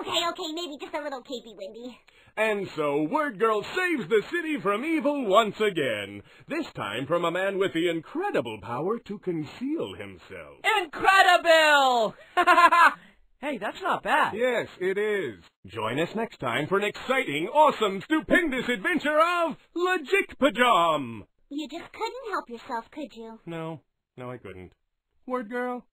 Okay, okay, maybe just a little capey windy. And so Word Girl saves the city from evil once again. This time from a man with the incredible power to conceal himself. Incredible! hey, that's not bad. Yes, it is. Join us next time for an exciting, awesome, stupendous adventure of Legit Pajam. You just couldn't help yourself, could you? No, no, I couldn't. Word Girl?